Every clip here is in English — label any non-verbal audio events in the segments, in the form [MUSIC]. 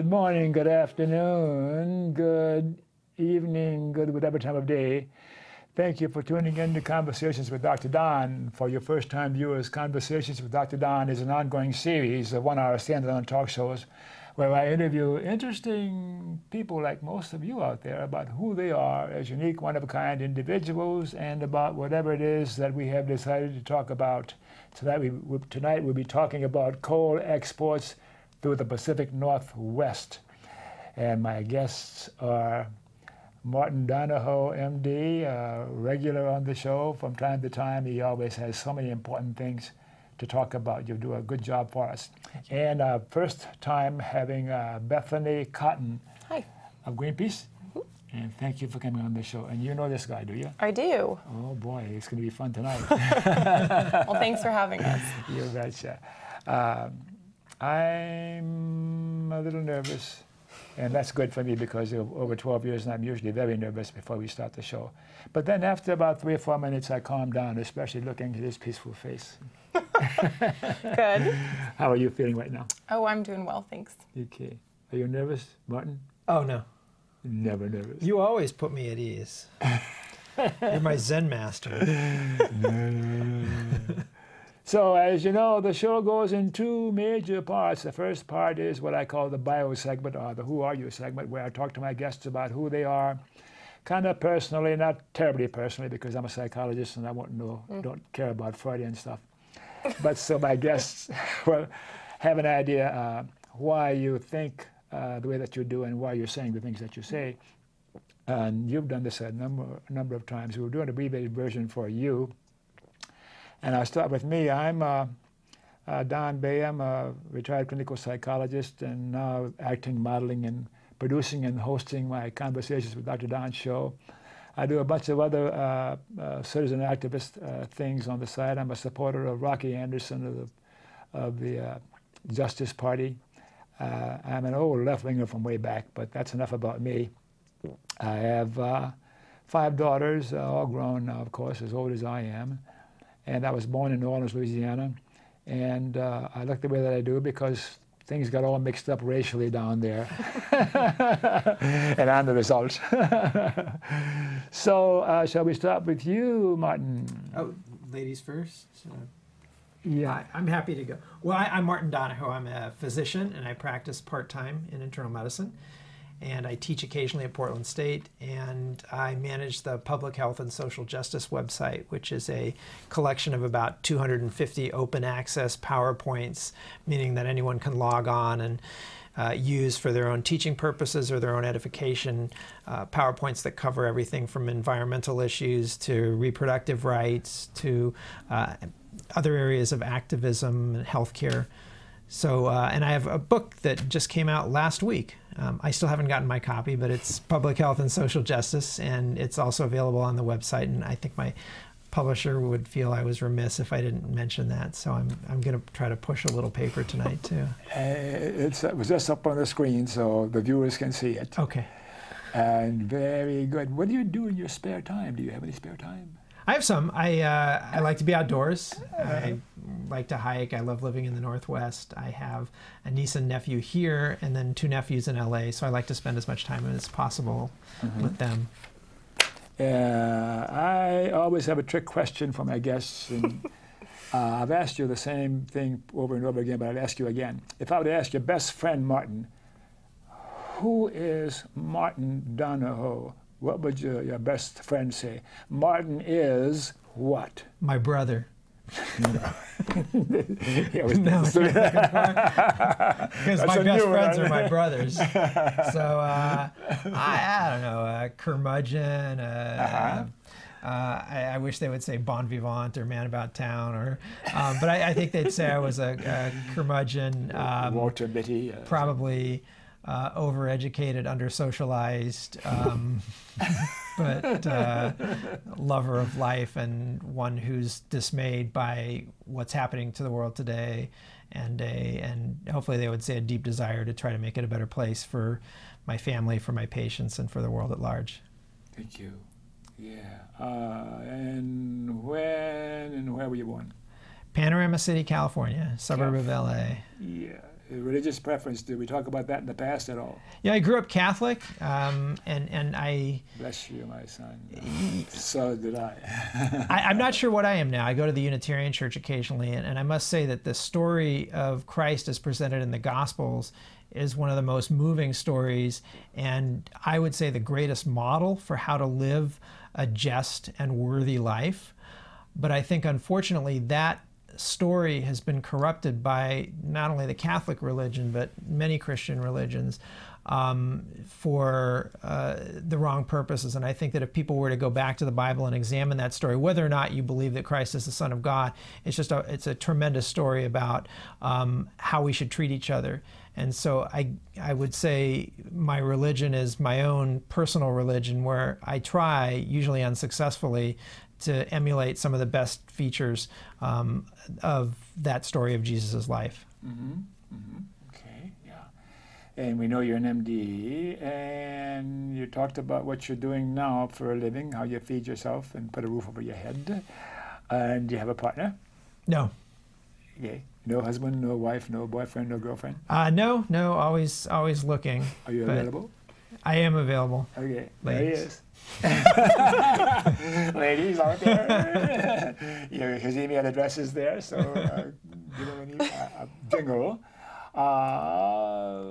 good morning, good afternoon, good evening, good whatever time of day. Thank you for tuning in to Conversations with Dr. Don. For your first time viewers, Conversations with Dr. Don is an ongoing series of one hour standalone talk shows where I interview interesting people like most of you out there about who they are as unique, one of a kind individuals and about whatever it is that we have decided to talk about. Tonight, we, tonight we'll be talking about coal exports through the Pacific Northwest. And my guests are Martin Donohoe, MD, uh, regular on the show from time to time. He always has so many important things to talk about. You do a good job for us. And uh, first time having uh, Bethany Cotton Hi. of Greenpeace. Mm-hmm. And thank you for coming on the show. And you know this guy, do you? I do. Oh boy, it's going to be fun tonight. [LAUGHS] well, thanks for having us. [LAUGHS] You betcha. Um, I'm a little nervous, and that's good for me because over 12 years, and I'm usually very nervous before we start the show. But then after about three or four minutes, I calm down, especially looking at his peaceful face. [LAUGHS] good. How are you feeling right now? Oh, I'm doing well, thanks. Okay. Are you nervous, Martin? Oh, no. Never nervous. You always put me at ease. [LAUGHS] You're my Zen master. [LAUGHS] So, as you know, the show goes in two major parts. The first part is what I call the bio segment, or the Who Are You segment, where I talk to my guests about who they are, kind of personally, not terribly personally, because I'm a psychologist and I won't know, mm. don't care about Freudian stuff. but so my guests [LAUGHS] will have an idea uh, why you think uh, the way that you do and why you're saying the things that you say. And you've done this a number, number of times. We were doing an abbreviated version for you and I'll start with me. I'm uh, uh, Don Bay. I'm a retired clinical psychologist and now acting, modeling, and producing and hosting my Conversations with Dr. Don show. I do a bunch of other uh, uh citizen activist uh, things on the side. I'm a supporter of Rocky Anderson of the, of the uh, Justice Party. I'm an old left-winger from way back, but that's enough about me. I have five daughters, all grown now, of course, as old as I am. And I was born in New Orleans, Louisiana. And uh, I look the way that I do because things got all mixed up racially down there. [LAUGHS] and I'm the result. [LAUGHS] so, uh, shall we start with you, Martin? Oh, ladies first. Uh, yeah. I, am happy to go. Well, I, I'm Martin Donohoe. I'm a physician and I practice part time in internal medicine and I teach occasionally at Portland State, and I manage the Public Health and Social Justice website, which is a collection of about 250 open access PowerPoints, meaning that anyone can log on and uh, use for their own teaching purposes or their own edification, uh, PowerPoints that cover everything from environmental issues to reproductive rights to uh, other areas of activism and healthcare. So, uh, and I have a book that just came out last week um, I still haven't gotten my copy, but it's Public Health and Social Justice, and it's also available on the website. And I think my publisher would feel I was remiss if I didn't mention that. So I'm, I'm going to try to push a little paper tonight too. [LAUGHS] Uh, it's, it was just up on the screen so the viewers can see it. Okay. And very good. What do you do in your spare time? Do you have any spare time? I have some. I uh, I like to be outdoors. I like to hike. I love living in the Northwest. I have a niece and nephew here, and then two nephews in LA. So I like to spend as much time as possible mm-hmm. with them. Uh, I always have a trick question for my guests. And, [LAUGHS] uh, I've asked you the same thing over and over again, but I'd ask you again. If I were to ask your best friend, Martin, who is Martin Donohoe? What would your, your best friend say? Martin is what? My brother. [LAUGHS] yeah, was no, [LAUGHS] because my best friends are my brothers. [LAUGHS] So uh, I, I, don't know, uh, curmudgeon. Uh, uh-huh. Uh, I, I, wish they would say bon vivant or man about town, or um, but I, I, think they'd say I was a, a curmudgeon. Um, Walter Mitty. Uh, probably uh, overeducated, undersocialized, um, [LAUGHS] but uh, lover of life and one who's dismayed by what's happening to the world today, and a and hopefully they would say a deep desire to try to make it a better place for my family, for my patients, and for the world at large. Thank you. Yeah. Uh, and when and where were you born? Panorama City, California, suburb of LA. Yeah religious preference. Did we talk about that in the past at all? Yeah, I grew up Catholic, um, and and I, Bless you, my son. so did I. [LAUGHS] I I'm not sure what I am now. I go to the Unitarian Church occasionally, and, and I must say that the story of Christ as presented in the Gospels is one of the most moving stories, and I would say the greatest model for how to live a just and worthy life. But I think unfortunately that story has been corrupted by not only the Catholic religion, but many Christian religions um, for uh, the wrong purposes. And I think that if people were to go back to the Bible and examine that story, whether or not you believe that Christ is the Son of God, it's just a, it's a tremendous story about um, how we should treat each other. And so I, I would say my religion is my own personal religion where I try, usually unsuccessfully, to emulate some of the best features um, of that story of Jesus' life. Mm-hmm. Okay, yeah. And we know you're an MD, and you talked about what you're doing now for a living, how you feed yourself and put a roof over your head. And do you have a partner? No, Okay. No husband, no wife, no boyfriend, no girlfriend? uh, no, no, always, always looking. Are you available? I am available. Okay, Ladies. there he is. [LAUGHS] Ladies out there, [LAUGHS] Your- his email address is there, so uh, give him an a, a jingle. Uh,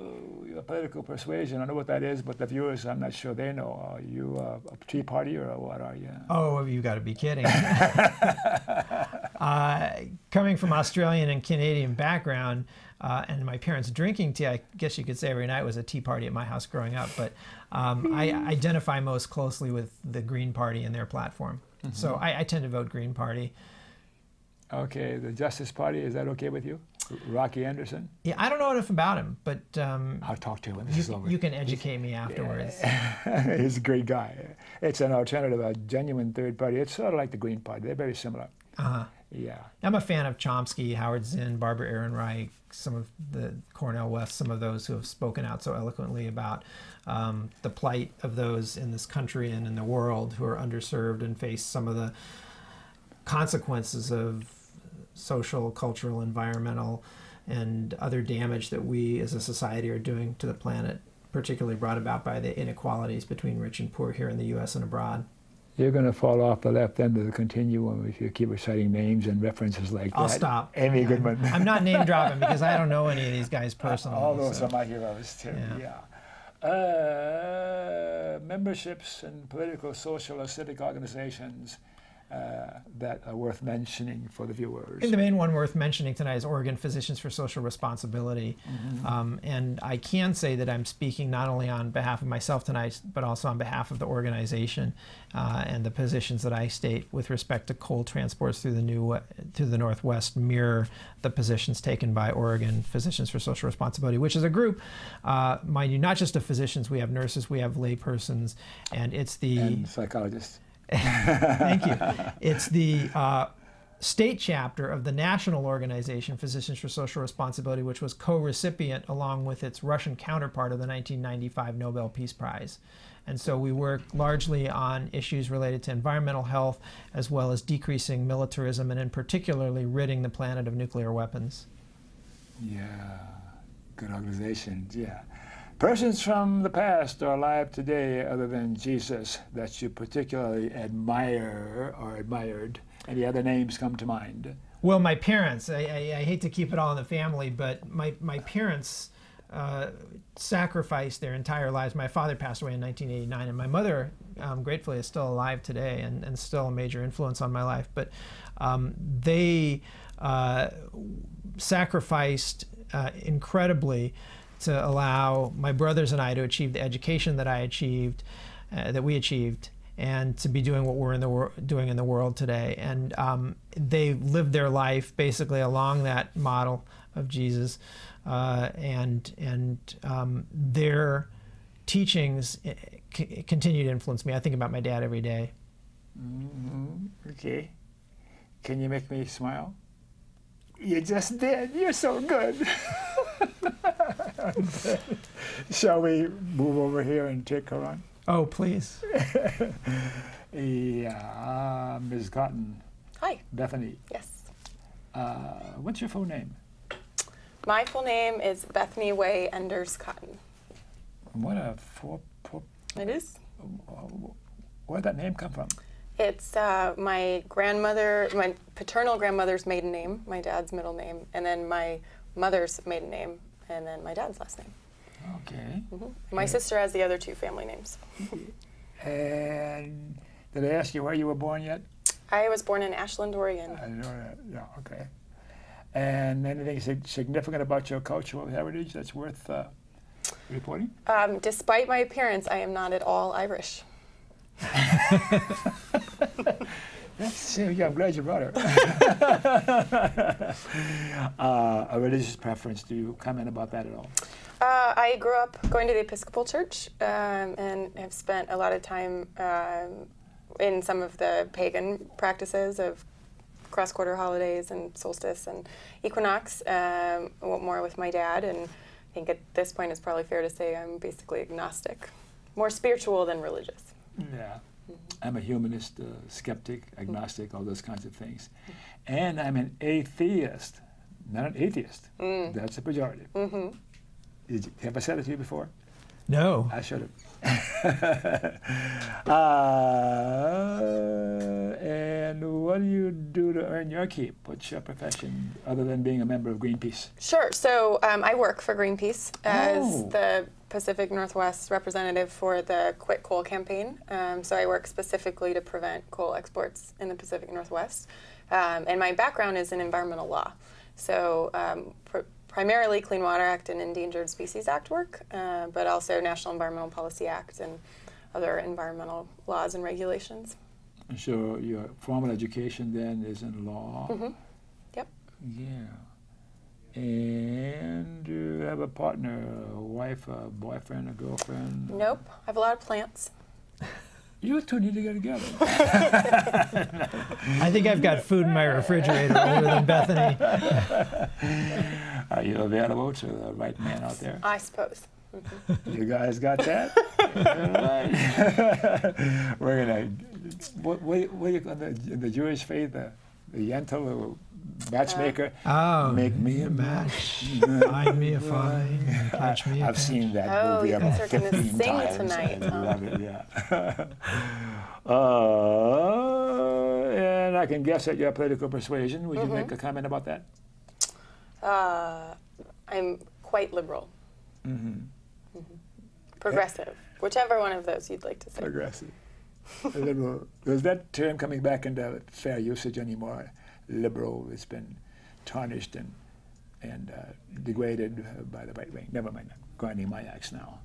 your political persuasion, I know what that is, but the viewers, I'm not sure they know. Are you uh, a Tea Party or what are you? Oh, you've got to be kidding. [LAUGHS] uh, coming from Australian and Canadian background, uh, and my parents drinking tea, I guess you could say every night was a tea party at my house growing up. But um, I identify most closely with the Green Party and their platform. So I, I tend to vote Green Party. Okay, the Justice Party, is that okay with you? Rocky Anderson? Yeah, I don't know enough about him, but um, I'll talk to him when this you, is over. you can educate me afterwards. [LAUGHS] He's a great guy. It's an alternative, a genuine third party. It's sort of like the Green Party. They're very similar. Uh-huh. Yeah. I'm a fan of Chomsky, Howard Zinn, Barbara Ehrenreich, some of the Cornel West, some of those who have spoken out so eloquently about um, the plight of those in this country and in the world who are underserved and face some of the consequences of social, cultural, environmental, and other damage that we as a society are doing to the planet, particularly brought about by the inequalities between rich and poor here in the U.S. and abroad. You're going to fall off the left end of the continuum if you keep reciting names and references like I'll that. stop. Amy I'm- Goodman. [LAUGHS] I'm not name dropping [LAUGHS] because I don't know any of these guys personally. All those so- are my heroes too. Yeah. Yeah. Uh, memberships in political, social, or civic organizations uh, that are worth mentioning for the viewers. I think the main one worth mentioning tonight is Oregon Physicians for Social Responsibility. Um, and I can say that I'm speaking not only on behalf of myself tonight, but also on behalf of the organization uh, and the positions that I state with respect to coal transports through the new through the Northwest mirror the positions taken by Oregon Physicians for Social Responsibility, which is a group, uh, mind you, not just of physicians. We have nurses, we have laypersons, and it's the and psychologists. Thank you. [LAUGHS] It's the uh, state chapter of the national organization, Physicians for Social Responsibility, which was co recipient along with its Russian counterpart of the 1995 Nobel Peace Prize. And so we work largely on issues related to environmental health as well as decreasing militarism and, in particularly, ridding the planet of nuclear weapons. Yeah, good organization. Yeah. Persons from the past are alive today, other than Jesus, that you particularly admire or admired. Any other names come to mind? Well, my parents, I, I, I hate to keep it all in the family, but my, my parents uh, sacrificed their entire lives. My father passed away in 1989, and my mother, um, gratefully, is still alive today and, and still a major influence on my life. But um, they uh, sacrificed uh, incredibly to allow my brothers and I to achieve the education that I achieved, uh, that we achieved, and to be doing what we're in the wor- doing in the world today. And um, they lived their life basically along that model of Jesus, uh, and and um, their teachings eh, c- continue to influence me. I think about my dad every day. hmm Okay. Can you make me smile? You just did. You're so good. [LAUGHS] Shall we move over here and take her on? Oh, please. [LAUGHS] Yeah, Ms. Cotton, Hi. Bethany. Yes. Uh, what's your full name? My full name is Bethany Way Enders Cotton. What a four, four It is. where'd that name come from? It's uh, my grandmother, my paternal grandmother's maiden name, my dad's middle name, and then my mother's maiden name, and then my dad's last name. Okay. My sister has the other two family names. [LAUGHS] And did I ask you where you were born yet? I was born in Ashland, Oregon. I know that. Yeah. Okay. And anything significant about your cultural heritage that's worth uh, reporting? Um, despite my appearance, I am not at all Irish. [LAUGHS] [LAUGHS] That's, yeah, I'm glad you brought her. [LAUGHS] uh, a religious preference. Do you comment about that at all? Uh, I grew up going to the Episcopal Church um, and have spent a lot of time um, in some of the pagan practices of cross quarter holidays and solstice and equinox, um, more with my dad. And I think at this point it's probably fair to say I'm basically agnostic, more spiritual than religious. Yeah. I'm a humanist, uh, skeptic, agnostic, all those kinds of things. And I'm an atheist, not an atheist. That's a pejorative. hmm Did you, have I said it to you before? No. I should have. [LAUGHS] uh, and what do you do to earn your keep? What's your profession other than being a member of Greenpeace? Sure. So um, I work for Greenpeace as Oh. the Pacific Northwest representative for the Quit Coal campaign. Um, so I work specifically to prevent coal exports in the Pacific Northwest. Um, and my background is in environmental law. So um, primarily Clean Water Act and Endangered Species Act work, uh, but also National Environmental Policy Act and other environmental laws and regulations. So your formal education then is in law. Mhm. Yep. Yeah. And do you have a partner, a wife, a boyfriend, a girlfriend? Nope. I have a lot of plants. [LAUGHS] You two need to get together. [LAUGHS] I think I've got food in my refrigerator older than Bethany. [LAUGHS] Are you available to the right man out there? I suppose. [LAUGHS] You guys got that? [LAUGHS] [LAUGHS] We're gonna. What, what, what do you call the, the Jewish faith? The, the Yentl, the matchmaker. Oh, Make me a match. Find me a fine, catch me a I've catch. seen that Oh, movie you about guys are 15 sing times. tonight, I huh? love it, yeah. uh, and I can guess at your political persuasion. Would you Mm-hmm. make a comment about that? Uh, I'm quite liberal. Mm-hmm. Progressive, whichever one of those you'd like to say. Progressive. [LAUGHS] liberal. Is that term coming back into fair usage anymore? Liberal has been tarnished and and uh, degraded by the right wing. Never mind, I'm grinding my axe now.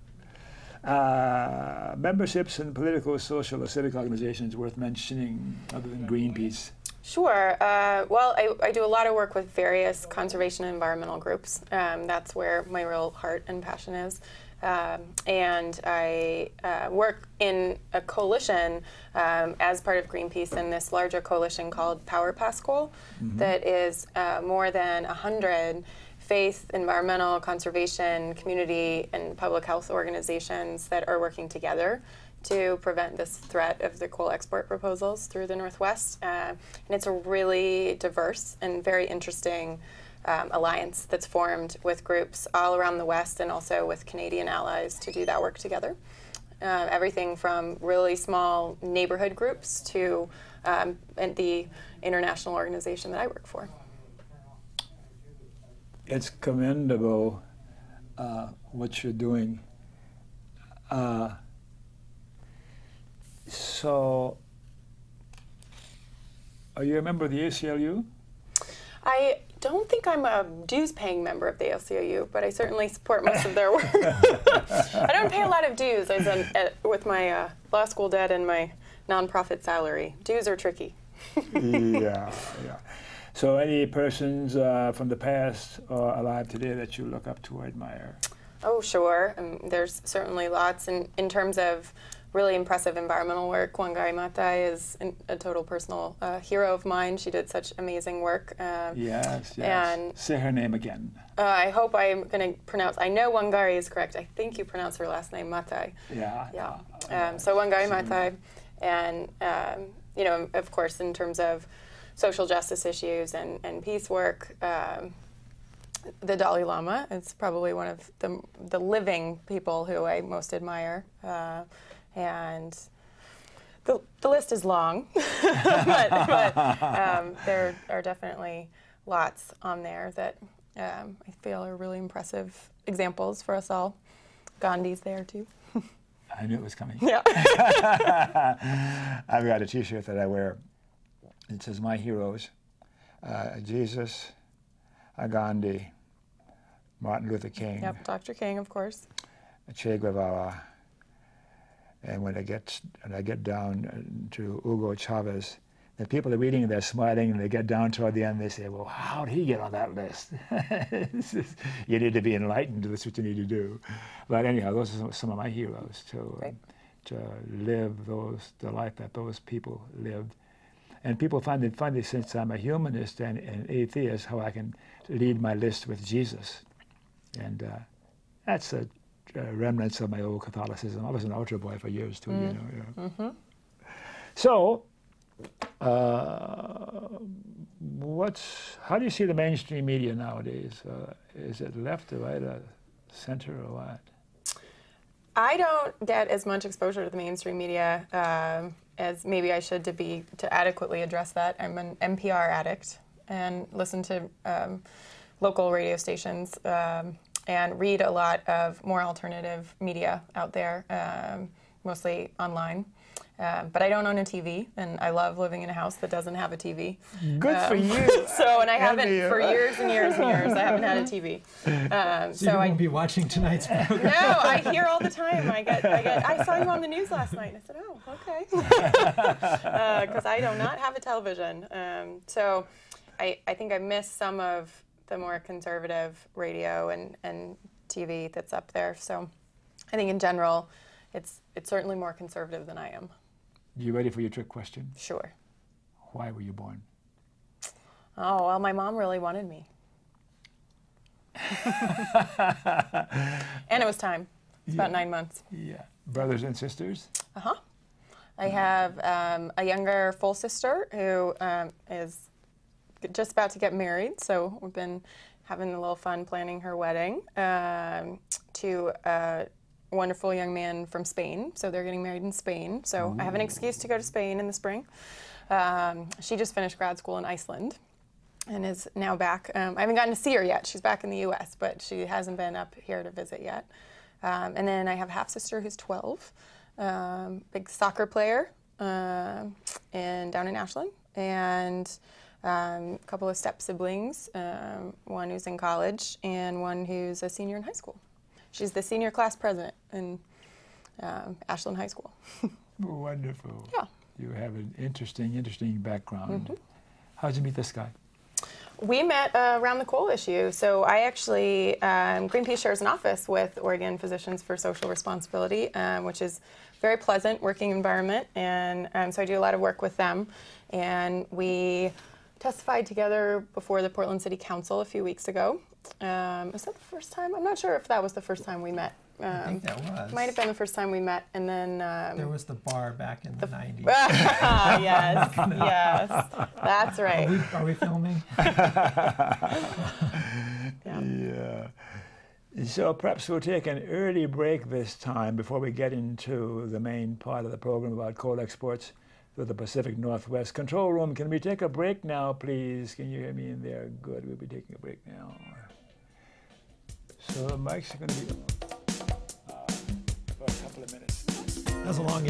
Uh, memberships in political, social, or civic organizations worth mentioning other than Greenpeace. Sure. Uh, well, I, I do a lot of work with various conservation and environmental groups. Um, that's where my real heart and passion is. Um, and I uh, work in a coalition um, as part of Greenpeace in this larger coalition called Power Past Coal that is uh, more than 100 faith, environmental, conservation, community, and public health organizations that are working together to prevent this threat of the coal export proposals through the Northwest. Uh, and it's a really diverse and very interesting um, alliance that's formed with groups all around the West and also with Canadian allies to do that work together. Uh, everything from really small neighborhood groups to um, and the international organization that I work for. it's commendable uh, what you're doing. Uh, so, are you a member of the ACLU? I don't think I'm a dues paying member of the ACLU, but I certainly support most of their work. [LAUGHS] I don't pay a lot of dues as an, uh, with my uh, law school debt and my nonprofit salary. Dues are tricky. yeah, [LAUGHS] yeah. So, any persons uh, from the past or alive today that you look up to or admire? Oh, sure. Um, there's certainly lots. In, in terms of really impressive environmental work, Wangari Maathai is an, a total personal uh, hero of mine. She did such amazing work. Uh, Yes, yes. And- Say her name again. uh, I hope I'm going to pronounce, I know Wangari is correct. I think you pronounce her last name Maathai. Yeah. Yeah. uh, Um, so Wangari. Maathai, and um, you know, of course, in terms of social justice issues and, and peace work, um, the Dalai Lama. It's probably one of the, the living people who I most admire. Uh, and the, the list is long, [LAUGHS] but, but um, there are definitely lots on there that um, I feel are really impressive examples for us all. Gandhi's there too. I knew it was coming. Yeah. [LAUGHS] I've got a T-shirt that I wear. It says "My Heroes: uh, Jesus, Gandhi, Martin Luther King, yep, Dr. King, of course. Che Guevara, and when I get when I get down to Hugo Chavez, the people are reading, and they're smiling, and they get down toward the end, they say, "Well, how did he get on that list?" [LAUGHS] you need to be enlightened. That's what you need to do. But anyhow, those are some of my heroes to uh, to live those the life that those people lived. And people find it funny since I'm a humanist and an atheist how I can lead my list with Jesus, and uh, that's a uh, remnants of my old Catholicism. I was an altar boy for years too, mm. you know. Yeah. Mm-hmm. So, uh, what's how do you see the mainstream media nowadays? Uh, is it left or right, or center, or what? I don't get as much exposure to the mainstream media um, as maybe I should to be to adequately address that. I'm an NPR addict and listen to um, local radio stations. Um, and read a lot of more alternative media out there, um, mostly online. Um, but I don't own a TV, and I love living in a house that doesn't have a TV. Good um, for you. [LAUGHS] so, and I haven't for years and years and years. I haven't had a [LAUGHS] TV. Um, so, so you I won't be watching tonight's [LAUGHS] program. No, I hear all the time. I get, I get. I saw you on the news last night. And I said, oh, okay, because uh, I do not have a television. Um, so, I, I think I miss some of the more conservative radio and, and TV that's up there. So I think in general, it's it's certainly more conservative than I am. You ready for your trick question? Sure. Why were you born? Oh well, my mom really wanted me, [LAUGHS] and it was time. It's yeah. about nine months. Yeah. Brothers and sisters. Uh huh. I have um, a younger full sister who um, is just about to get married, so we've been having a little fun planning her wedding um, to a wonderful young man from Spain. So they're getting married in Spain. So Ooh. I have an excuse to go to Spain in the spring. Um, she just finished grad school in Iceland and is now back. Um, I haven't gotten to see her yet. She's back in the U.S., but she hasn't been up here to visit yet. Um, and then I have a half sister who's 12, um, big soccer player, uh, and down in Ashland, and um, a couple of step siblings, um, one who's in college and one who's a senior in high school. She's the senior class president in um, Ashland High School. [LAUGHS] Wonderful. Yeah. You have an interesting, interesting background. Mm-hmm. How did you meet this guy? We met uh, around the coal issue. So I actually, um, Greenpeace shares an office with Oregon Physicians for Social Responsibility, um, which is very pleasant working environment. And um, so I do a lot of work with them. And we testified together before the Portland City Council a few weeks ago. Um, was that the first time? I'm not sure if that was the first time we met. Um, I think that was. Might have been the first time we met, and then um, there was the bar back in the, the 90s. [LAUGHS] yes, [LAUGHS] yes, that's right. Are we, are we filming? [LAUGHS] yeah. yeah. So perhaps we'll take an early break this time before we get into the main part of the program about coal exports to the Pacific Northwest. Control room, can we take a break now, please? Can you hear me in there? Good, we'll be taking a break now. So the mics are going to be uh, for a couple of minutes. That's a long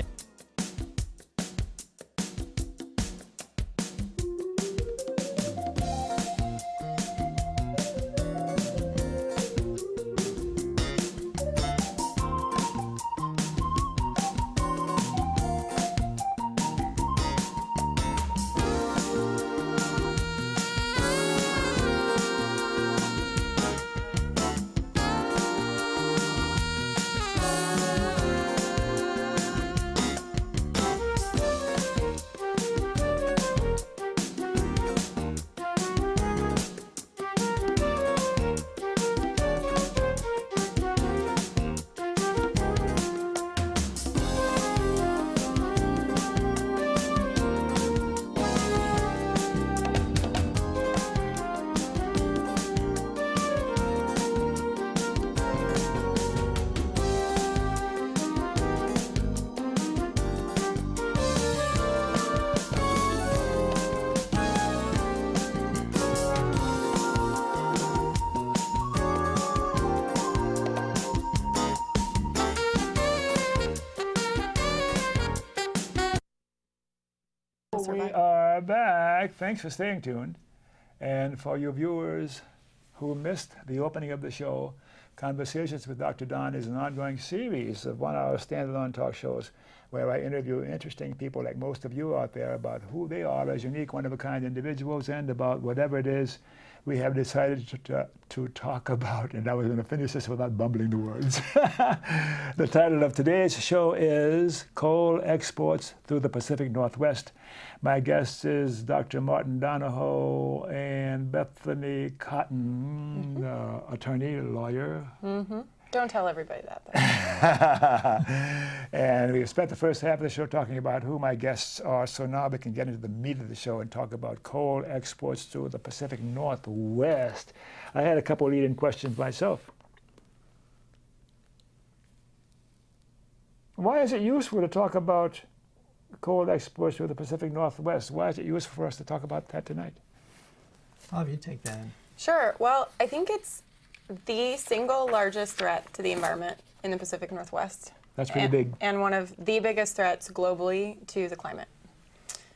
We are back. Thanks for staying tuned. And for your viewers who missed the opening of the show, Conversations with Dr. Don is an ongoing series of one hour standalone talk shows where I interview interesting people like most of you out there about who they are as unique, one of a kind individuals and about whatever it is we have decided to, to, to talk about. And I was going to finish this without bumbling the words. [LAUGHS] the title of today's show is Coal Exports Through the Pacific Northwest. My guest is Dr. Martin Donohoe and Bethany Cotton, Mm-hmm. uh, attorney, lawyer. Don't tell everybody that. [LAUGHS] And we've spent the first half of the show talking about who my guests are, so now we can get into the meat of the show and talk about coal exports to the Pacific Northwest. I had a couple leading questions myself. Why is it useful to talk about coal exports to the Pacific Northwest? Why is it useful for us to talk about that tonight? I'll have you take that. Sure. Well, I think it's the single largest threat to the environment in the Pacific Northwest. That's pretty and, big. And one of the biggest threats globally to the climate.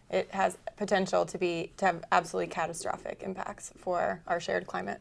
It has potential to be to have absolutely catastrophic impacts for our shared climate.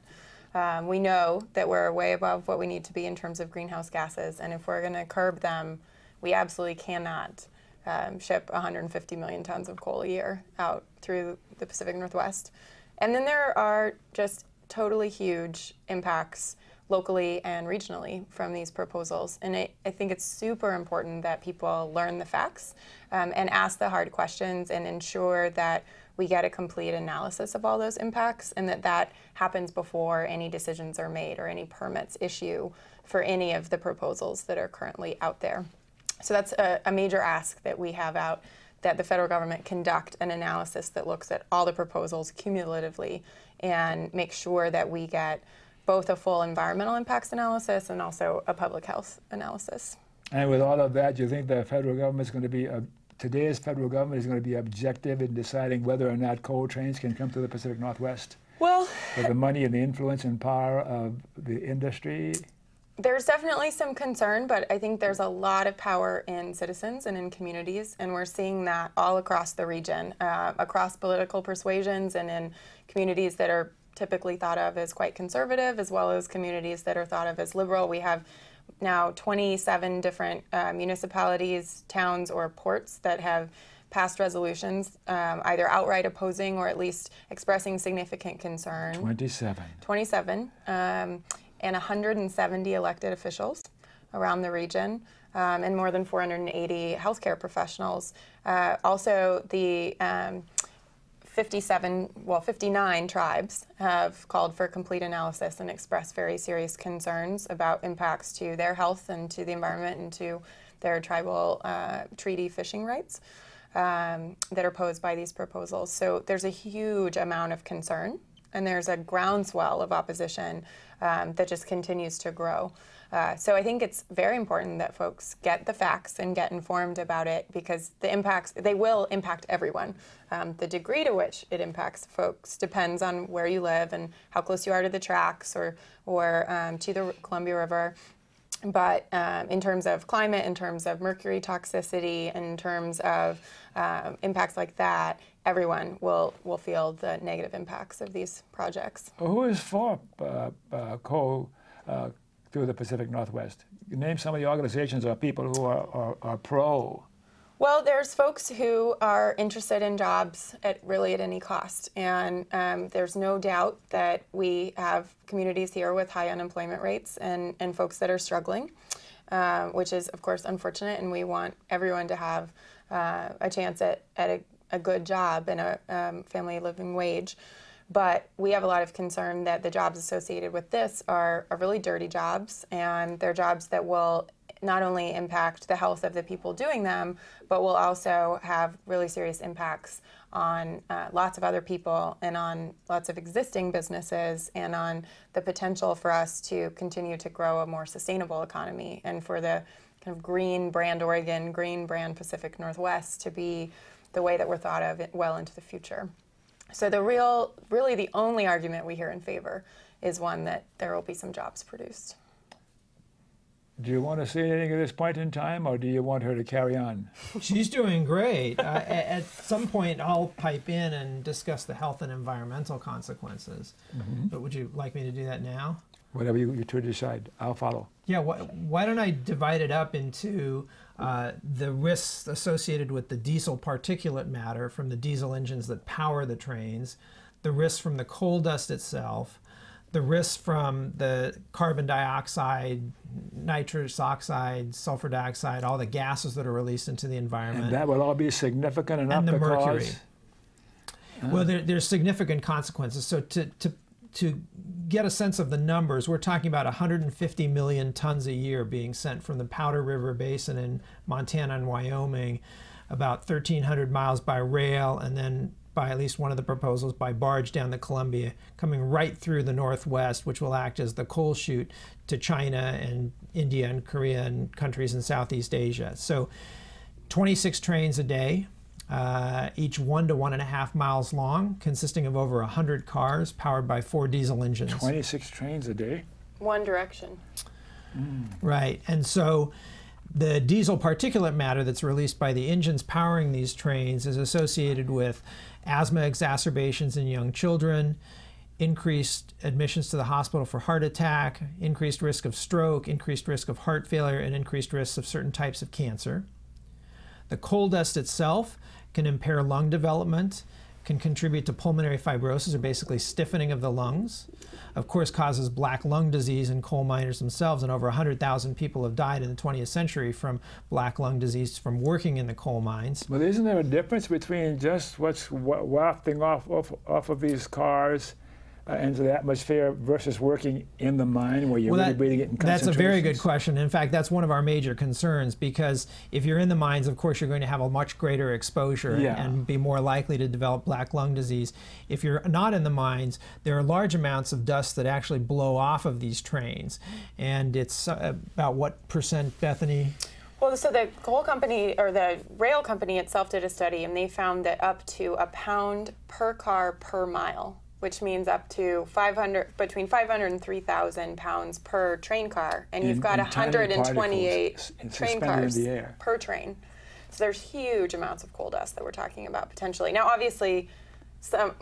Um, we know that we're way above what we need to be in terms of greenhouse gases, and if we're going to curb them, we absolutely cannot um, ship 150 million tons of coal a year out through the Pacific Northwest. And then there are just totally huge impacts locally and regionally from these proposals. And I, I think it's super important that people learn the facts um, and ask the hard questions and ensure that we get a complete analysis of all those impacts and that that happens before any decisions are made or any permits issue for any of the proposals that are currently out there. So that's a, a major ask that we have out that the federal government conduct an analysis that looks at all the proposals cumulatively and make sure that we get both a full environmental impacts analysis and also a public health analysis. And with all of that, do you think the federal government is going to be, uh, today's federal government is going to be objective in deciding whether or not coal trains can come to the Pacific Northwest? Well, With the money and the influence and power of the industry? There's definitely some concern, but I think there's a lot of power in citizens and in communities, and we're seeing that all across the region, uh, across political persuasions and in communities that are typically thought of as quite conservative, as well as communities that are thought of as liberal. We have now 27 different uh, municipalities, towns, or ports that have passed resolutions, um, either outright opposing or at least expressing significant concern. 27. 27, um, and 170 elected officials around the region, um, and more than 480 healthcare professionals. Uh, also, the um, 57, well, 59 tribes have called for complete analysis and expressed very serious concerns about impacts to their health and to the environment and to their tribal uh, treaty fishing rights um, that are posed by these proposals. So there's a huge amount of concern, and there's a groundswell of opposition um, that just continues to grow. Uh, so I think it's very important that folks get the facts and get informed about it because the impacts they will impact everyone. Um, the degree to which it impacts folks depends on where you live and how close you are to the tracks or or um, to the Columbia River. But um, in terms of climate, in terms of mercury toxicity, in terms of um, impacts like that, everyone will will feel the negative impacts of these projects. Who is for uh, uh, coal uh, through the Pacific Northwest? Name some of the organizations or people who are, are, are pro. Well, there's folks who are interested in jobs at really at any cost, and um, there's no doubt that we have communities here with high unemployment rates and, and folks that are struggling, uh, which is of course unfortunate, and we want everyone to have uh, a chance at, at a, a good job and a um, family living wage. But we have a lot of concern that the jobs associated with this are, are really dirty jobs, and they're jobs that will not only impact the health of the people doing them, but will also have really serious impacts on uh, lots of other people and on lots of existing businesses and on the potential for us to continue to grow a more sustainable economy and for the kind of green brand Oregon, green brand Pacific Northwest to be the way that we're thought of well into the future. So the real, really the only argument we hear in favor is one that there will be some jobs produced. Do you want to say anything at this point in time, or do you want her to carry on? She's doing great. Uh, at, at some point, I'll pipe in and discuss the health and environmental consequences. But would you like me to do that now? Whatever you, you two decide, I'll follow. Yeah, wh- why don't I divide it up into uh, the risks associated with the diesel particulate matter from the diesel engines that power the trains, the risks from the coal dust itself, the risks from the carbon dioxide, nitrous oxide, sulfur dioxide, all the gases that are released into the environment. And that would all be significant enough the to mercury. cause. Well, there, there's significant consequences. So to, to to get a sense of the numbers, we're talking about 150 million tons a year being sent from the Powder River Basin in Montana and Wyoming, about 1,300 miles by rail, and then by at least one of the proposals by barge down the Columbia, coming right through the Northwest, which will act as the coal chute to China and India and Korea and countries in Southeast Asia. So 26 trains a day, uh, each one to one and a half miles long, consisting of over 100 cars powered by four diesel engines. 26 trains a day. One direction. Right. And so the diesel particulate matter that's released by the engines powering these trains is associated with asthma exacerbations in young children, increased admissions to the hospital for heart attack, increased risk of stroke, increased risk of heart failure, and increased risks of certain types of cancer. The coal dust itself can impair lung development, can contribute to pulmonary fibrosis, or basically stiffening of the lungs. Of course, causes black lung disease in coal miners themselves, and over 100,000 people have died in the 20th century from black lung disease from working in the coal mines. But isn't there a difference between just what's wafting off, off, off of these cars uh, into the atmosphere versus working in the mine where you're Well, really that- breathing it in that's a very good question. In fact, that's one of our major concerns because if you're in the mines, of course, you're going to have a much greater exposure and- and be more likely to develop black lung disease. If you're not in the mines, there are large amounts of dust that actually blow off of these trains. And it's uh, about what percent, Bethany? Well, so the coal company or the rail company itself did a study, and they found that up to a pound per car per mile, which means up to 500 between 500 and 3,000 pounds per train car, and you've got 128 train cars per train. So there's huge amounts of coal dust that we're talking about potentially. Now, obviously, some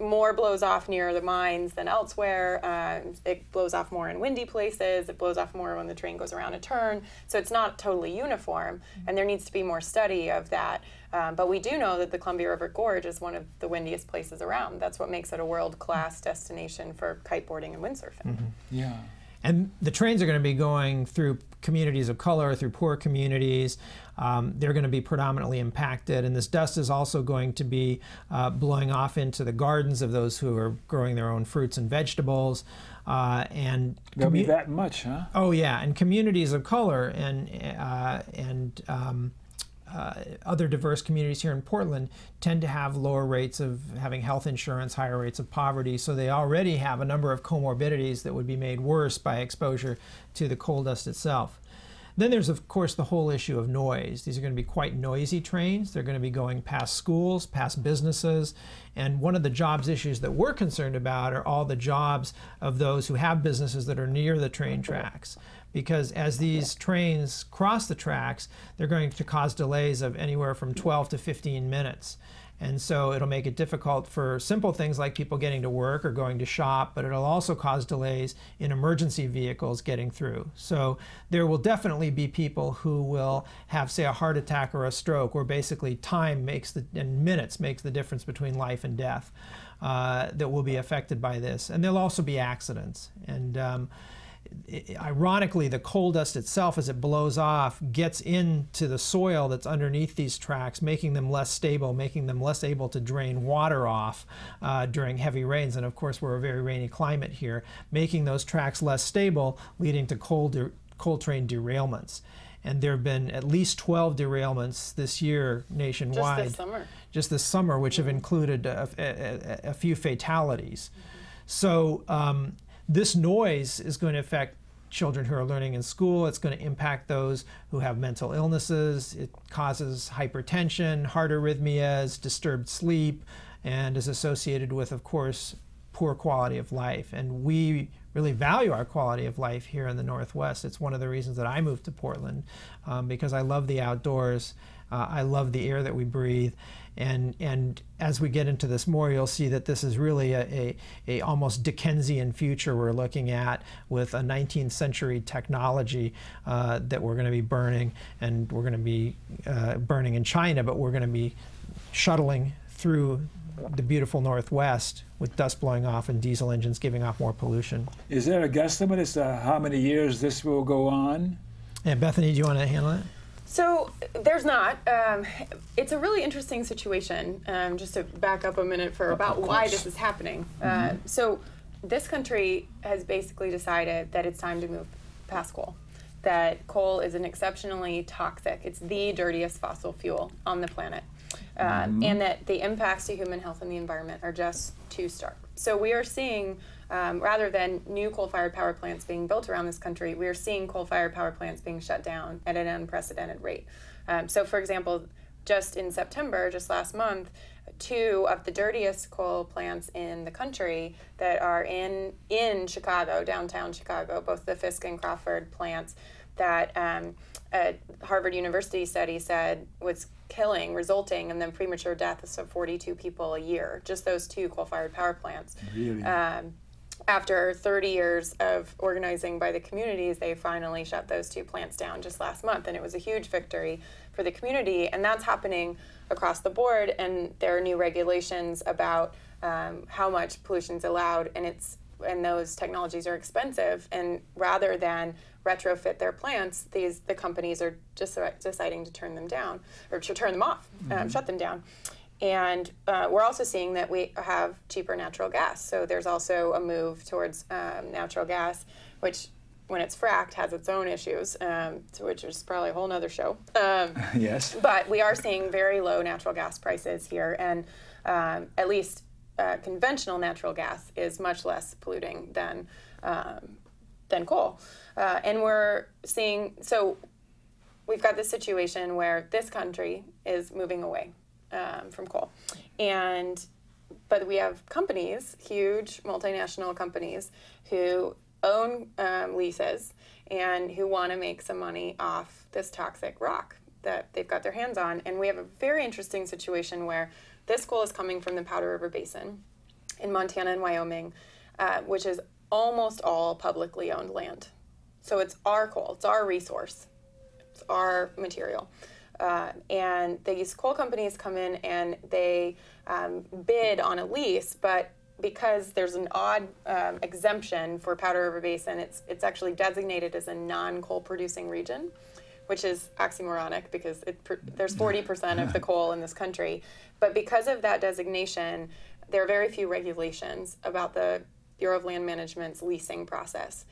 more blows off near the mines than elsewhere. Um, it blows off more in windy places. It blows off more when the train goes around a turn. So it's not totally uniform, and there needs to be more study of that. Um, but we do know that the Columbia River Gorge is one of the windiest places around. That's what makes it a world-class destination for kiteboarding and windsurfing. Yeah. And the trains are going to be going through communities of color, through poor communities. Um, they're going to be predominantly impacted. And this dust is also going to be uh, blowing off into the gardens of those who are growing their own fruits and vegetables. Uh, and There'll be that much, huh? Oh yeah, and communities of color and uh, and um, uh, other diverse communities here in Portland tend to have lower rates of having health insurance, higher rates of poverty. So they already have a number of comorbidities that would be made worse by exposure to the coal dust itself. Then there's, of course, the whole issue of noise. These are going to be quite noisy trains. They're going to be going past schools, past businesses. And one of the jobs issues that we're concerned about are all the jobs of those who have businesses that are near the train tracks. Because as these trains cross the tracks, they're going to cause delays of anywhere from 12 to 15 minutes. And so it'll make it difficult for simple things like people getting to work or going to shop, but it'll also cause delays in emergency vehicles getting through. So there will definitely be people who will have, say, a heart attack or a stroke, where basically time makes the, and minutes makes the difference between life and death uh, that will be affected by this. And there'll also be accidents. And um, ironically, the coal dust itself, as it blows off, gets into the soil that's underneath these tracks, making them less stable, making them less able to drain water off uh, during heavy rains. And of course, we're a very rainy climate here, making those tracks less stable, leading to coal, de- coal train derailments. And there have been at least 12 derailments this year Just nationwide this summer. just this summer, which have included a, a- a- a few fatalities. So um, this noise is going to affect children who are learning in school. It's going to impact those who have mental illnesses. It causes hypertension, heart arrhythmias, disturbed sleep, and is associated with, of course, poor quality of life. And we really value our quality of life here in the Northwest. It's one of the reasons that I moved to Portland um, because I love the outdoors. Uh, I love the air that we breathe. And, and as we get into this more, you'll see that this is really a, a, a almost Dickensian future we're looking at with a 19th century technology uh, that we're going to be burning. And we're going to be uh, burning in China, but we're going to be shuttling through the beautiful Northwest with dust blowing off and diesel engines giving off more pollution. Is there a guesstimate as to how many years this will go on? And Bethany, do you want to handle it? So there's not. Um, it's a really interesting situation. Um, just to back up a minute for about why this is happening. Mm-hmm. Uh, so this country has basically decided that it's time to move past coal. That coal is an exceptionally toxic. It's the dirtiest fossil fuel on the planet, um, mm-hmm. and that the impacts to human health and the environment are just too stark. So we are seeing um, rather than new coal fired power plants being built around this country, we are seeing coal fired power plants being shut down at an unprecedented rate. Um, so, for example, just in September, just last month, two of the dirtiest coal plants in the country that are in in Chicago, downtown Chicago, both the Fisk and Crawford plants that um, a Harvard University study said was killing, resulting in the premature deaths of 42 people a year. Just those two coal-fired power plants. Really? Um, after 30 years of organizing by the communities, they finally shut those two plants down just last month, and it was a huge victory for the community. And that's happening across the board, and there are new regulations about um, how much pollution is allowed, and it's and those technologies are expensive. And rather than retrofit their plants, these the companies are just deciding to turn them down or to turn them off, um, mm-hmm. um, shut them down. And uh, we're also seeing that we have cheaper natural gas. So there's also a move towards um, natural gas, which when it's fracked has its own issues, um, which is probably a whole nother show. Um, [LAUGHS] yes. But we are seeing very low natural gas prices here, and um, at least uh, conventional natural gas is much less polluting than um, than coal. Uh, and we're seeing so we've got this situation where this country is moving away um, from coal. And but we have companies, huge multinational companies, who own um, leases and who want to make some money off this toxic rock that they've got their hands on. And we have a very interesting situation where this coal is coming from the Powder River Basin in Montana and Wyoming, uh, which is almost all publicly owned land. So it's our coal, it's our resource, it's our material. Uh, and these coal companies come in and they um, bid on a lease, but because there's an odd um, exemption for Powder River Basin, it's it's actually designated as a non-coal producing region, which is oxymoronic because it, there's 40% of the [LAUGHS] coal in this country. But because of that designation, there are very few regulations about the Bureau of Land Management's leasing process.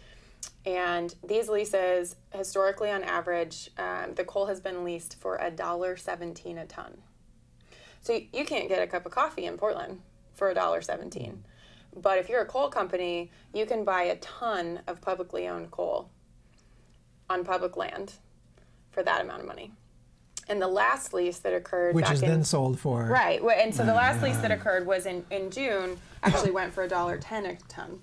And these leases, historically on average, um, the coal has been leased for a dollar seventeen a ton. So you, you can't get a cup of coffee in Portland for a dollar seventeen. But if you're a coal company, you can buy a ton of publicly owned coal on public land for that amount of money. And the last lease that occurred, which is in, then sold for right, and so the last lease that occurred was in in June, actually went for a dollar ten a ton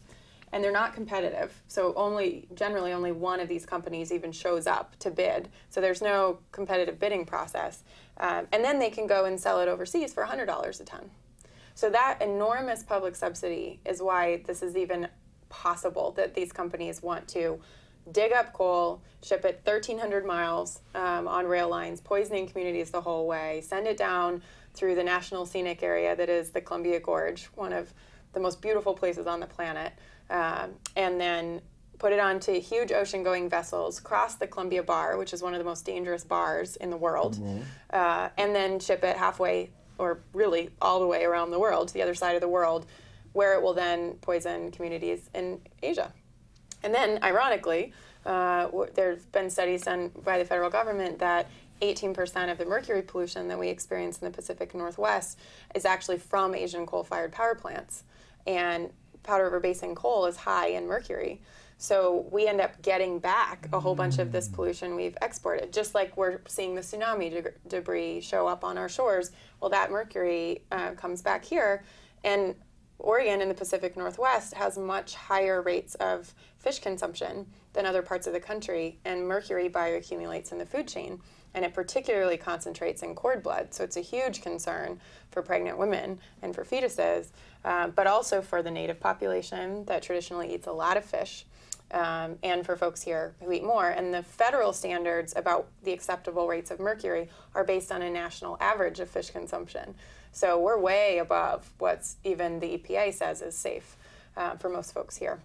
and they're not competitive. So only generally only one of these companies even shows up to bid. So there's no competitive bidding process, um, and then they can go and sell it overseas for $100 a ton. So that enormous public subsidy is why this is even possible that these companies want to dig up coal, ship it 1,300 miles um, on rail lines, poisoning communities the whole way, send it down through the national scenic area that is the Columbia Gorge, one of the most beautiful places on the planet um, and then put it onto huge ocean going vessels, cross the Columbia Bar, which is one of the most dangerous bars in the world, mm-hmm. uh, and then ship it halfway or really all the way around the world to the other side of the world, where it will then poison communities in Asia. And then, ironically, uh, w- there have been studies done by the federal government that 18% of the mercury pollution that we experience in the Pacific Northwest is actually from Asian coal fired power plants. And Powder River Basin coal is high in mercury. So we end up getting back a whole bunch of this pollution we've exported, just like we're seeing the tsunami de- debris show up on our shores. Well, that mercury uh, comes back here, and Oregon in the Pacific Northwest has much higher rates of fish consumption than other parts of the country, and mercury bioaccumulates in the food chain, and it particularly concentrates in cord blood. So it's a huge concern for pregnant women and for fetuses, uh, but also for the native population that traditionally eats a lot of fish. Um, and for folks here who eat more. And the federal standards about the acceptable rates of mercury are based on a national average of fish consumption. So we're way above what even the EPA says is safe uh, for most folks here.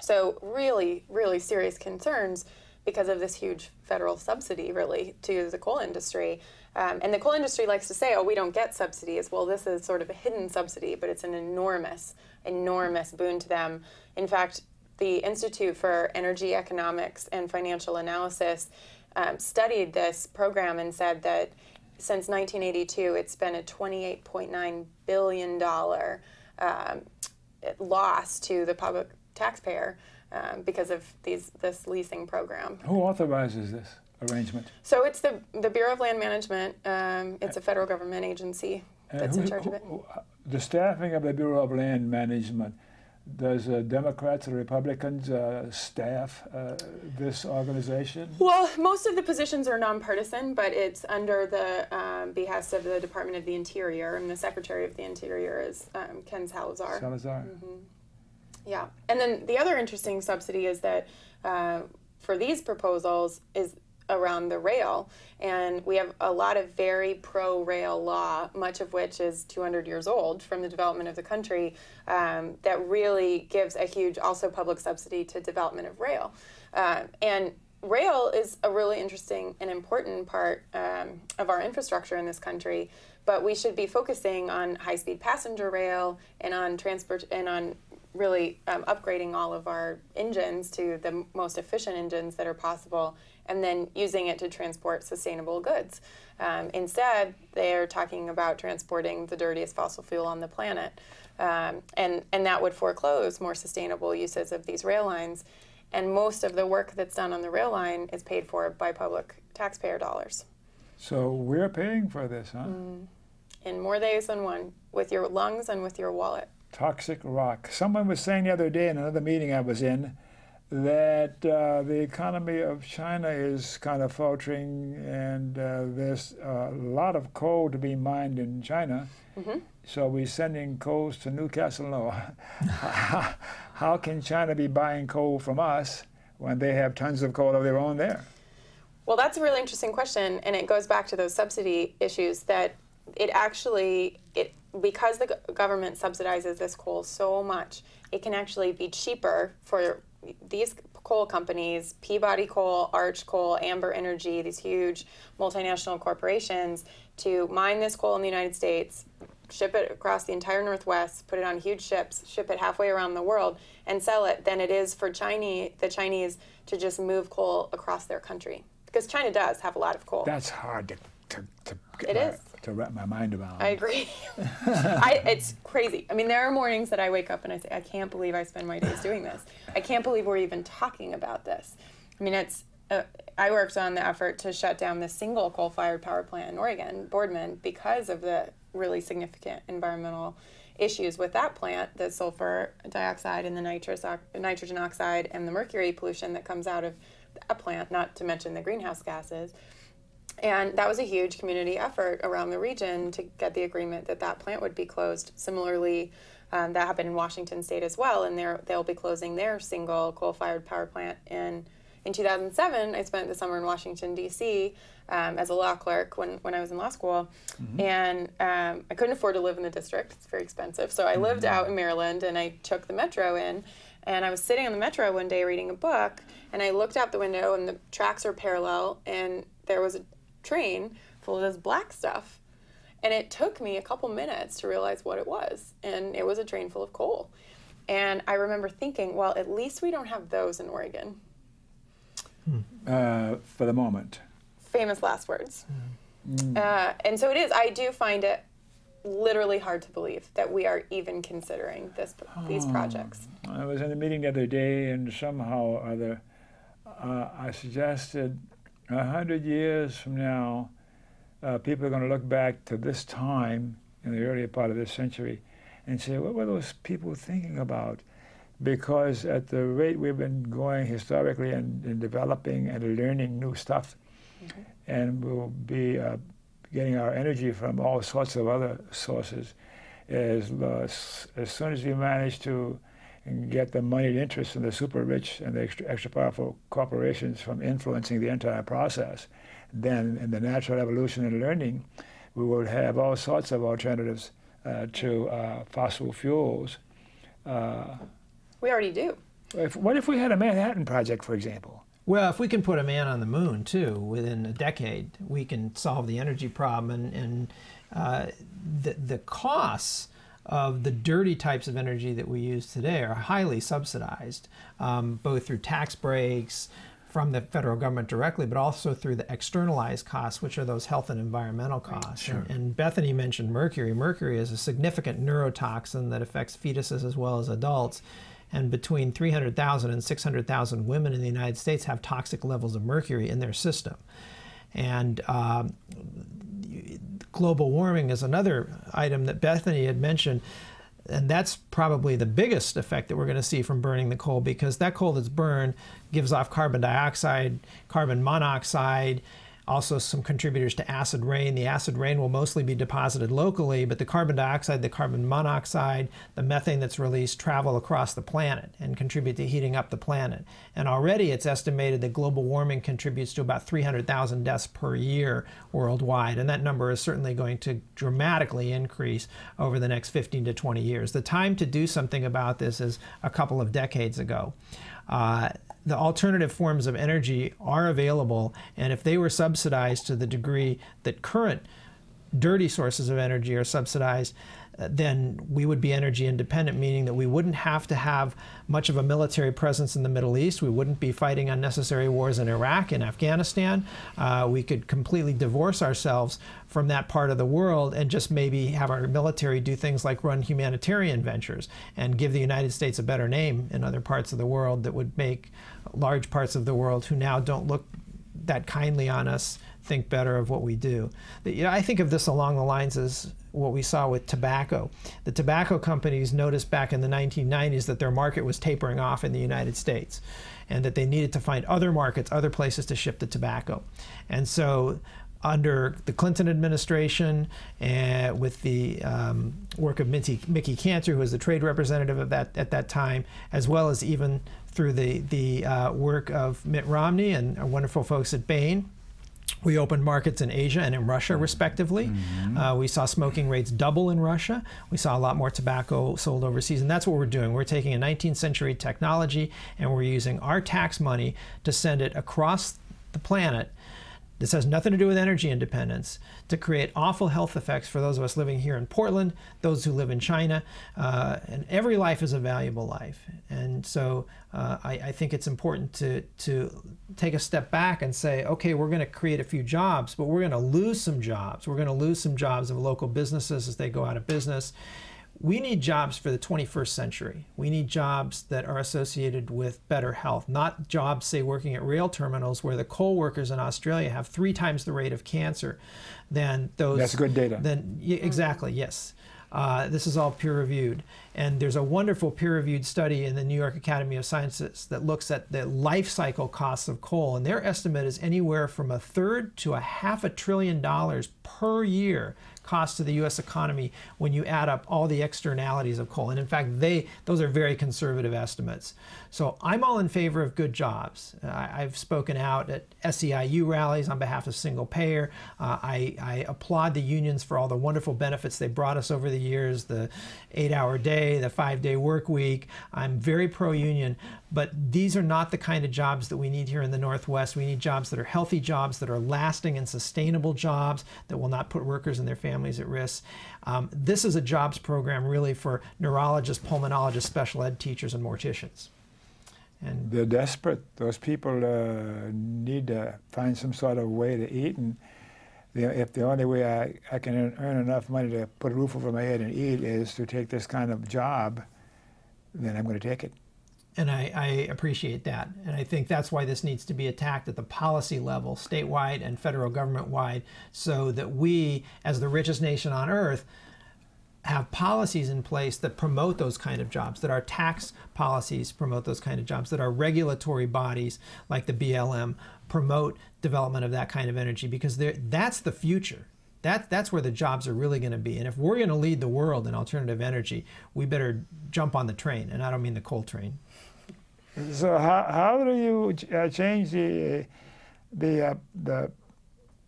So, really, really serious concerns because of this huge federal subsidy, really, to the coal industry. Um, and the coal industry likes to say, oh, we don't get subsidies. Well, this is sort of a hidden subsidy, but it's an enormous, enormous boon to them. In fact, the Institute for Energy Economics and Financial Analysis um, studied this program and said that since 1982, it's been a $28.9 billion um, loss to the public taxpayer um, because of these this leasing program. Who authorizes this arrangement? So it's the the Bureau of Land Management. Um, it's a federal government agency that's in charge of it. The staffing of the Bureau of Land Management. Does uh, Democrats or Republicans uh, staff uh, this organization? Well, most of the positions are nonpartisan, but it's under the um, behest of the Department of the Interior, and the Secretary of the Interior is um, Ken Salazar. Salazar. Mm-hmm. Yeah, and then the other interesting subsidy is that uh, for these proposals is around the rail, and we have a lot of very pro rail law, much of which is 200 years old from the development of the country, um, that really gives a huge also public subsidy to development of rail, uh, and rail is a really interesting and important part um, of our infrastructure in this country but we should be focusing on high-speed passenger rail and on transport and on really um, upgrading all of our engines to the most efficient engines that are possible and then using it to transport sustainable goods. Um, instead, they're talking about transporting the dirtiest fossil fuel on the planet. Um, and, and that would foreclose more sustainable uses of these rail lines. And most of the work that's done on the rail line is paid for by public taxpayer dollars. So we're paying for this, huh? Mm. In more ways than one, with your lungs and with your wallet toxic rock. Someone was saying the other day in another meeting I was in that uh, the economy of China is kind of faltering, and uh, there's a lot of coal to be mined in China. Mm-hmm. So we're sending coals to Newcastle. No, how, [LAUGHS] how can China be buying coal from us when they have tons of coal of their own there? Well, that's a really interesting question, and it goes back to those subsidy issues that it actually it because the government subsidizes this coal so much, it can actually be cheaper for these coal companies, Peabody Coal, Arch Coal, Ambre Energy, these huge multinational corporations, to mine this coal in the United States, ship it across the entire Northwest, put it on huge ships, ship it halfway around the world, and sell it than it is for Chinese, the Chinese to just move coal across their country. Because China does have a lot of coal. That's hard to, to, to it is to wrap my mind around. I agree. I, it's crazy. I mean, there are mornings that I wake up and I say, I can't believe I spend my days doing this. I can't believe we're even talking about this. I mean, it's. Uh, I worked on the effort to shut down the single coal-fired power plant in Oregon, Boardman, because of the really significant environmental issues with that plant, the sulfur dioxide and the nitrous nitrogen oxide and the mercury pollution that comes out of a plant, not to mention the greenhouse gases. And that was a huge community effort around the region to get the agreement that that plant would be closed. Similarly, um, that happened in Washington State as well, and they'll be closing their single coal-fired power plant in in 2007. I spent the summer in Washington D.C. Um, as a law clerk when, when I was in law school, mm-hmm. and um, I couldn't afford to live in the district; it's very expensive. So I lived mm-hmm. out in Maryland, and I took the metro in. And I was sitting on the metro one day reading a book, and I looked out the window, and the tracks are parallel, and there was a train full of this black stuff. And it took me a couple minutes to realize what it was. And it was a train full of coal. And I remember thinking, well, at least we don't have those in Oregon. Hmm. Uh, for the moment. Famous last words. Mm. Uh, and so it is. I do find it literally hard to believe that we are even considering this, these projects. I was in a meeting the other day, and somehow or other, uh, I suggested a hundred years from now, uh, people are going to look back to this time in the earlier part of this century and say, what were those people thinking about? Because at the rate we've been going historically and, and developing and learning new stuff, mm-hmm. and we'll be uh, getting our energy from all sorts of other sources, as, uh, as soon as we manage to get the moneyed interest in the super rich and the extra, extra powerful corporations from influencing the entire process, then in the natural evolution and learning, we will have all sorts of alternatives uh, to uh, fossil fuels. Uh, we already do. If, what if we had a Manhattan Project, for example? Well, if we can put a man on the moon too within a decade, we can solve the energy problem, and, and uh, the the costs of the dirty types of energy that we use today are highly subsidized, um, both through tax breaks from the federal government directly, but also through the externalized costs, which are those health and environmental costs. Sure. And, and, Bethany mentioned mercury. Mercury is a significant neurotoxin that affects fetuses as well as adults. And between 300,000 and 600,000 women in the United States have toxic levels of mercury in their system. And um, global warming is another item that Bethany had mentioned. And that's probably the biggest effect that we're going to see from burning the coal because that coal that's burned gives off carbon dioxide, carbon monoxide, also some contributors to acid rain. The acid rain will mostly be deposited locally, but the carbon dioxide, the carbon monoxide, the methane that's released travel across the planet and contribute to heating up the planet. And already it's estimated that global warming contributes to about 300,000 deaths per year worldwide, and that number is certainly going to dramatically increase over the next 15 to 20 years. The time to do something about this is a couple of decades ago. Uh, the alternative forms of energy are available, and if they were subsidized to the degree that current dirty sources of energy are subsidized, then we would be energy independent, meaning that we wouldn't have to have much of a military presence in the Middle East. We wouldn't be fighting unnecessary wars in Iraq and Afghanistan. Uh, we could completely divorce ourselves from that part of the world and just maybe have our military do things like run humanitarian ventures and give the United States a better name in other parts of the world that would make large parts of the world who now don't look that kindly on us think better of what we do. I think of this along the lines as what we saw with tobacco. The tobacco companies noticed back in the 1990s that their market was tapering off in the United States and that they needed to find other markets, other places to ship the tobacco. And so under the Clinton administration and with the um, work of Mickey, Mickey Kantor, who was the trade representative of that at that time, as well as even through the, the uh, work of Mitt Romney and our wonderful folks at Bain, we opened markets in Asia and in Russia, respectively. Mm-hmm. Uh, we saw smoking rates double in Russia. We saw a lot more tobacco sold overseas. And that's what we're doing. We're taking a 19th century technology and we're using our tax money to send it across the planet this has nothing to do with energy independence to create awful health effects for those of us living here in Portland, those who live in China. Uh, and every life is a valuable life. And so uh, I, I, think it's important to, to take a step back and say, okay, we're going to create a few jobs, but we're going to lose some jobs. We're going to lose some jobs of local businesses as they go out of business we need jobs for the 21st century. We need jobs that are associated with better health, not jobs, say, working at rail terminals where the coal workers in Australia have three times the rate of cancer than those. That's good data. Then exactly, yes. Uh, this is all peer reviewed. And there's a wonderful peer reviewed study in the New York Academy of Sciences that looks at the life cycle costs of coal. And their estimate is anywhere from a third to a half a trillion dollars per year cost to the U.S. economy when you add up all the externalities of coal. And in fact, they those are very conservative estimates. So I'm all in favor of good jobs. I, have spoken out at SEIU rallies on behalf of single payer. Uh, I, I applaud the unions for all the wonderful benefits they brought us over the years, the eight-hour day, the five-day work week. I'm very pro-union, but these are not the kind of jobs that we need here in the Northwest. We need jobs that are healthy jobs, that are lasting and sustainable jobs, that will not put workers and their families at risk. Um, this is a jobs program really for neurologists, pulmonologists, special ed teachers, and morticians. And they're desperate. Those people uh, need to find some sort of way to eat, and if the only way I, I can earn enough money to put a roof over my head and eat is to take this kind of job, then I'm going to take it. And I, I, appreciate that. And I think that's why this needs to be attacked at the policy level, statewide and federal government wide, so that we, as the richest nation on earth, have policies in place that promote those kind of jobs, that our tax policies promote those kind of jobs, that our regulatory bodies like the BLM promote development of that kind of energy because that's the future. That, that's where the jobs are really going to be. And if we're going to lead the world in alternative energy, we better jump on the train. And I don't mean the coal train. So how, how do you uh, change the, the, uh, the,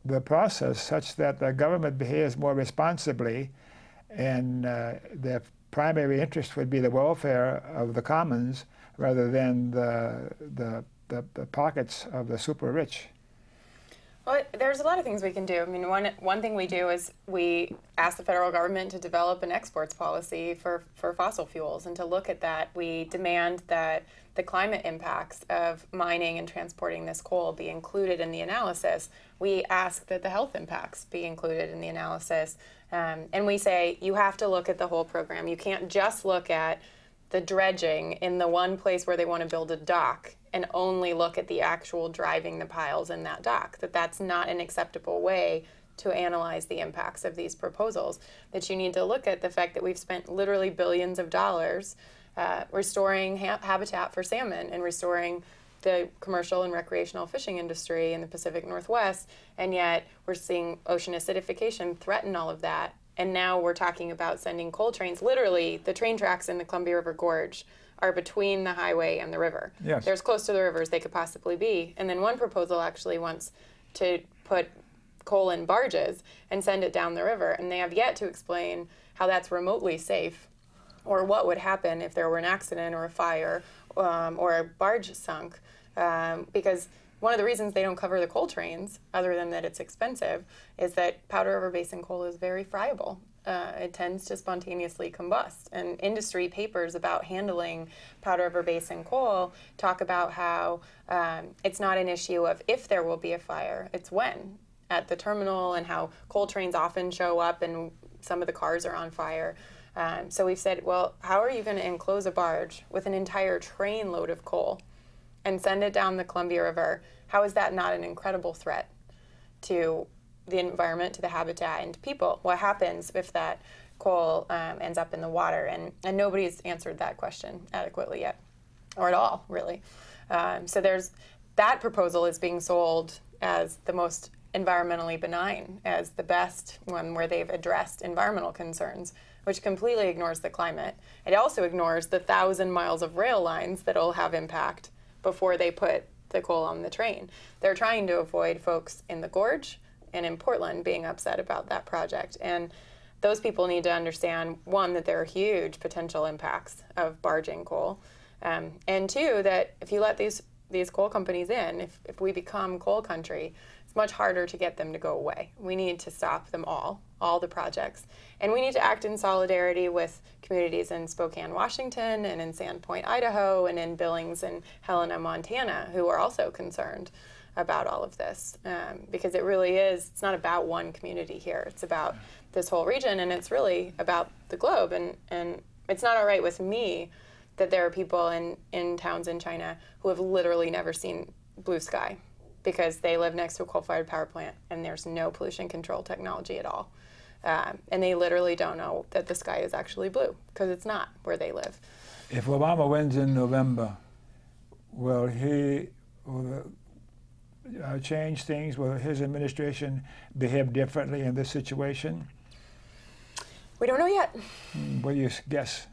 the process such that the government behaves more responsibly and uh, their primary interest would be the welfare of the commons rather than the, the, the, the pockets of the super rich. Well, there's a lot of things we can do. I mean, one one thing we do is we ask the federal government to develop an exports policy for, for fossil fuels, and to look at that, we demand that the climate impacts of mining and transporting this coal be included in the analysis. We ask that the health impacts be included in the analysis, um, and we say you have to look at the whole program. You can't just look at the dredging in the one place where they want to build a dock and only look at the actual driving the piles in that dock. That that's not an acceptable way to analyze the impacts of these proposals. That you need to look at the fact that we've spent literally billions of dollars uh, restoring ha- habitat for salmon and restoring the commercial and recreational fishing industry in the Pacific Northwest, and yet we're seeing ocean acidification threaten all of that. And now we're talking about sending coal trains, literally, the train tracks in the Columbia River Gorge are between the highway and the river. Yes. They're as close to the river as they could possibly be. And then one proposal actually wants to put coal in barges and send it down the river. And they have yet to explain how that's remotely safe or what would happen if there were an accident or a fire um, or a barge sunk. Um, because one of the reasons they don't cover the coal trains, other than that it's expensive, is that Powder River Basin coal is very friable uh, it tends to spontaneously combust. And industry papers about handling Powder River Basin coal talk about how um, it's not an issue of if there will be a fire, it's when at the terminal, and how coal trains often show up and some of the cars are on fire. Um, so we've said, well, how are you going to enclose a barge with an entire train load of coal and send it down the Columbia River? How is that not an incredible threat to the environment, to the habitat, and to people. What happens if that coal um, ends up in the water? And, and nobody's answered that question adequately yet, or at all, really. Um, so there's that proposal is being sold as the most environmentally benign, as the best one where they've addressed environmental concerns, which completely ignores the climate. It also ignores the thousand miles of rail lines that'll have impact before they put the coal on the train. They're trying to avoid folks in the gorge and in Portland being upset about that project. And those people need to understand one, that there are huge potential impacts of barging coal, um, and two, that if you let these these coal companies in, if, if we become coal country, it's much harder to get them to go away. We need to stop them all, all the projects. And we need to act in solidarity with communities in Spokane, Washington, and in Sandpoint, Idaho, and in Billings and Helena, Montana, who are also concerned about all of this um, because it really is it's not about one community here. It's about this whole region and it's really about the globe. And and it's not all right with me that there are people in in towns in China who have literally never seen blue sky because they live next to a coal-fired power plant and there's no pollution control technology at all. Um, and they literally don't know that the sky is actually blue because it's not where they live. If Obama wins in November will he will uh, change things? Will his administration behave differently in this situation? We don't know yet. Hmm, what do you guess?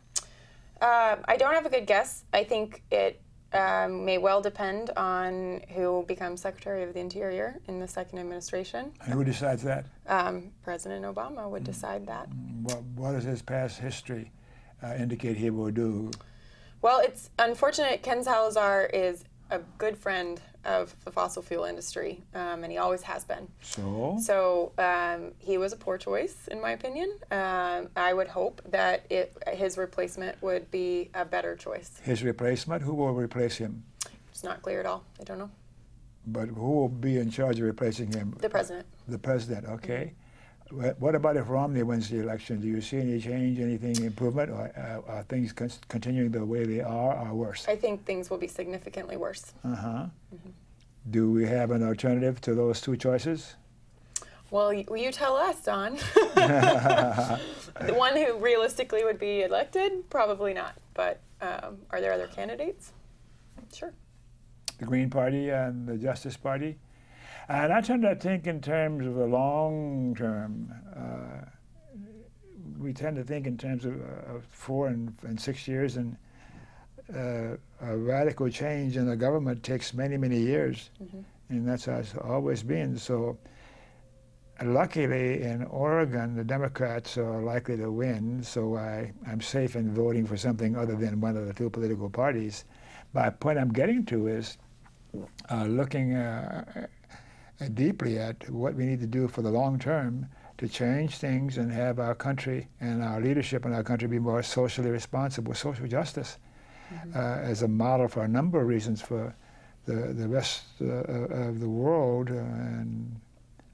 Uh, I don't have a good guess. I think it um, may well depend on who becomes Secretary of the Interior in the second administration. And who decides that? Um, President Obama would mm. decide that. Hmm, what, what, does his past history uh, indicate he will do? Well, it's unfortunate. Ken Salazar is a good friend of the fossil fuel industry, um, and he always has been. So? So um, he was a poor choice, in my opinion. Um, I would hope that it, his replacement would be a better choice. His replacement? Who will replace him? It's not clear at all. I don't know. But who will be in charge of replacing him? The president. The president, okay. Mm-hmm. What about if Romney wins the election? Do you see any change, anything improvement, or uh, are things con- continuing the way they are, or worse? I think things will be significantly worse. Uh huh. Mm-hmm. Do we have an alternative to those two choices? Well, y- will you tell us, Don? [LAUGHS] the one who realistically would be elected? Probably not. But um, are there other candidates? Sure. the Green Party and the Justice Party. And I tend to think in terms of the long term. Uh, we tend to think in terms of, uh, of four and, and six years, and uh, a radical change in the government takes many, many years. And that's how it's always been. So, luckily in Oregon, the Democrats are likely to win, so I, I'm safe in voting for something other than one of the two political parties. My point I'm getting to is uh, looking uh, deeply at what we need to do for the long term to change things and have our country and our leadership in our country be more socially responsible, social justice uh, as a model for a number of reasons for the, the rest uh, of the world. Uh, and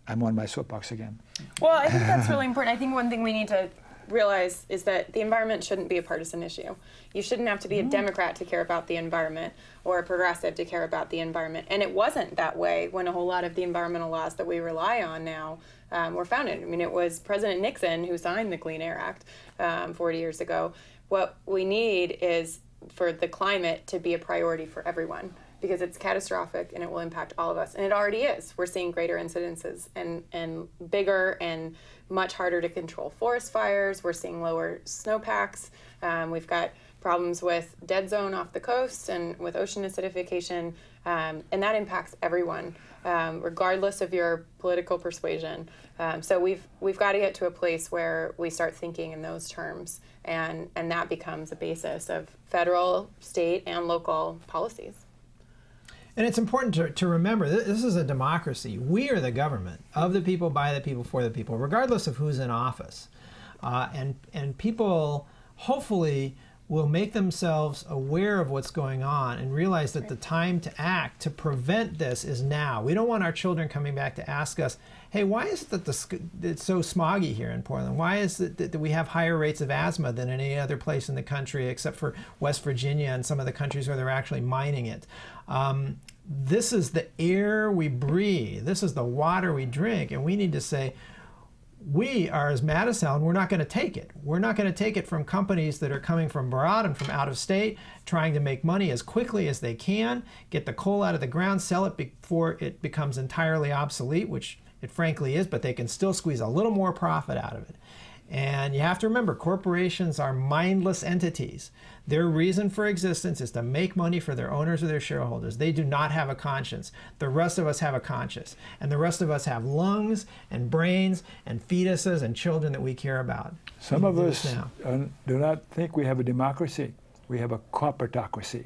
I'm on my soapbox again. Well, I think that's really important. I think one thing we need to realize is that the environment shouldn't be a partisan issue. You shouldn't have to be a Democrat to care about the environment or a progressive to care about the environment. And it wasn't that way when a whole lot of the environmental laws that we rely on now um, were founded. I mean, it was President Nixon who signed the Clean Air Act um, 40 years ago. What we need is for the climate to be a priority for everyone because it's catastrophic and it will impact all of us. And it already is. We're seeing greater incidences and, and bigger and much harder to control forest fires. We're seeing lower snowpacks. Um, we've got problems with dead zone off the coast and with ocean acidification. Um, and that impacts everyone, um, regardless of your political persuasion. Um, so we've we've got to get to a place where we start thinking in those terms, and and that becomes a basis of federal, state, and local policies. And it's important to, to remember th- this is a democracy. We are the government of the people, by the people, for the people, regardless of who's in office. Uh, and, and people hopefully will make themselves aware of what's going on and realize that the time to act to prevent this is now. We don't want our children coming back to ask us, hey, why is it that the, it's so smoggy here in Portland? Why is it that, we have higher rates of asthma than any other place in the country except for West Virginia and some of the countries where they're actually mining it? Um, this is the air we breathe. This is the water we drink. And we need to say, we are as mad as hell and we're not going to take it. We're not going to take it from companies that are coming from abroad and from out of state, trying to make money as quickly as they can, get the coal out of the ground, sell it before it becomes entirely obsolete, which it frankly is, but they can still squeeze a little more profit out of it. And you have to remember, corporations are mindless entities. Their reason for existence is to make money for their owners or their shareholders. They do not have a conscience. The rest of us have a conscience. And the rest of us have lungs and brains and fetuses and children that we care about. Some of us now. do not think we have a democracy. We have a corporatocracy.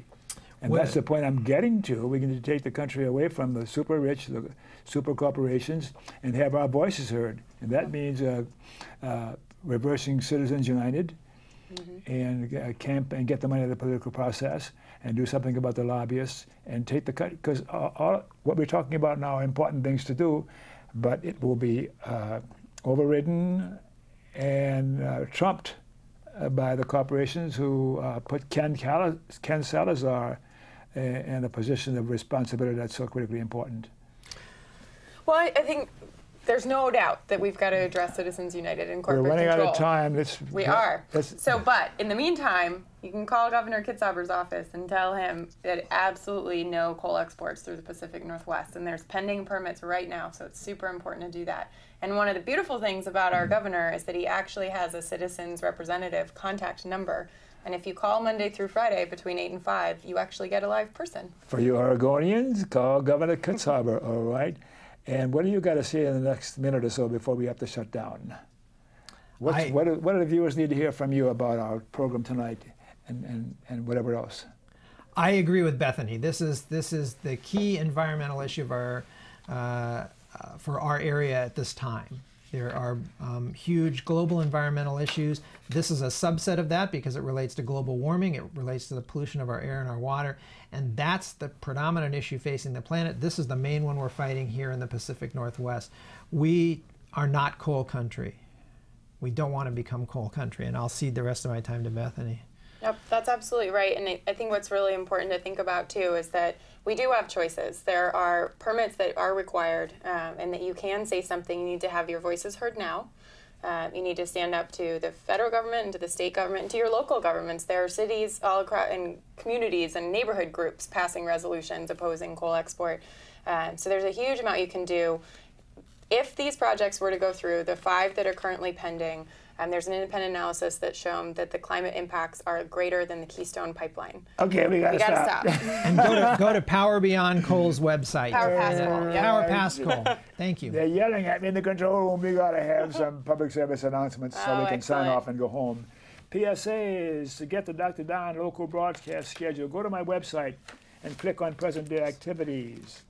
And Well- that's the point I'm getting to. We need to take the country away from the super rich, the super corporations, and have our voices heard. And that means uh, uh, reversing Citizens United and uh, camp and get the money out of the political process and do something about the lobbyists and take the cut because all, what we're talking about now are important things to do, but it will be uh, overridden and uh, trumped uh, by the corporations who uh, put Ken, Cala- Ken Salazar in a position of responsibility that's so critically important. Well, I, I think there's no doubt that we've got to address Citizens United and We're running control. out of time. Let's, We are. let's- So, but in the meantime, you can call Governor Kitzhaber's office and tell him that absolutely no coal exports through the Pacific Northwest, and there's pending permits right now. So it's super important to do that. And one of the beautiful things about our mm-hmm. governor is that he actually has a citizens representative contact number. And if you call Monday through Friday between 8 and 5, you actually get a live person. For you Oregonians, call Governor Kitzhaber, [LAUGHS] all right? And what do you got to say in the next minute or so before we have to shut down? What's, I- what, do, what do the viewers need to hear from you about our program tonight and, and, and whatever else? I agree with Bethany. This is this is the key environmental issue of our uh, uh, for our area at this time. There are um, huge global environmental issues. This is a subset of that because it relates to global warming. It relates to the pollution of our air and our water, and that's the predominant issue facing the planet. This is the main one we're fighting here in the Pacific Northwest. We are not coal country. We don't want to become coal country, and I'll cede the rest of my time to Bethany. Yep, that's absolutely right. And I, I think what's really important to think about too is that we do have choices. There are permits that are required, um, and that you can say something. You need to have your voices heard now. Uh, you need to stand up to the federal government and to the state government and to your local governments. There are cities all across and communities and neighborhood groups passing resolutions opposing coal export. Uh, so there's a huge amount you can do. If these projects were to go through, the five that are currently pending, um, there's an independent analysis that's shown that the climate impacts are greater than the Keystone Pipeline. Okay, we got We to got to stop. stop. [LAUGHS] And go to, go to Power Beyond Coal's website. Power past coal. Yeah. Power Past Coal. Thank you. They're yelling at me in the control room. We got to have some public service announcements so Oh, we can sign off and go home. PSA is to get the Dr. Don local broadcast schedule. Go to my website and click on present day activities.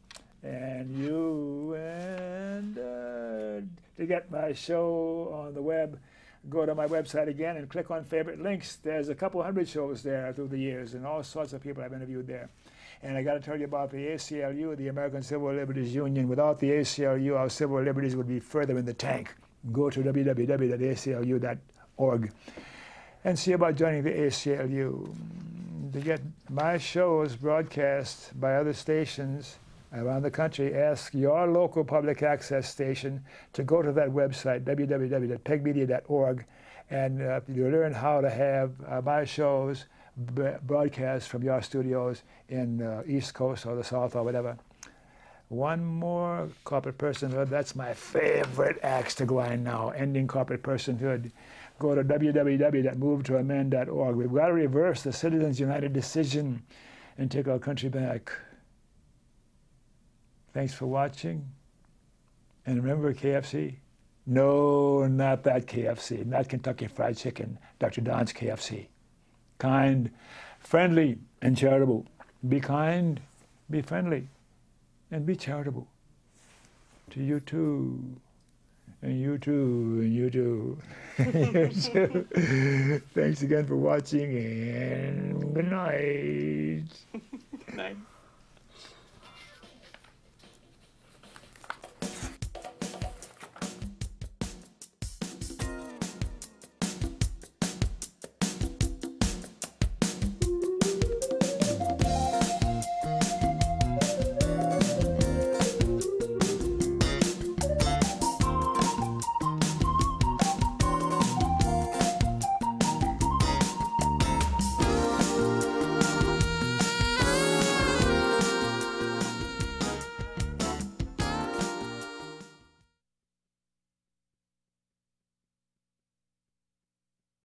And you and uh, to get my show on the web, go to my website again and click on favorite links. There's a couple hundred shows there through the years, and all sorts of people I've interviewed there. And I got to tell you about the ACLU, the American Civil Liberties Union. Without the ACLU, our civil liberties would be further in the tank. Go to www.aclu.org and see about joining the ACLU. To get my shows broadcast by other stations around the country, ask your local public access station to go to that website, www.pegmedia.org, and uh, you learn how to have uh, my shows broadcast from your studios in uh, East Coast or the South or whatever. One more corporate personhood. That's my favorite axe to grind now, ending corporate personhood. Go to www.movetoamend.org. We've got to reverse the Citizens United decision and take our country back. Thanks for watching. And remember KFC? No, not that KFC, not Kentucky Fried Chicken, Dr. Don's KFC. Kind, friendly, and charitable. Be kind, be friendly, and be charitable. To you too. And you too, and you too. [LAUGHS] Thanks again for watching, and good night. [LAUGHS] Nice.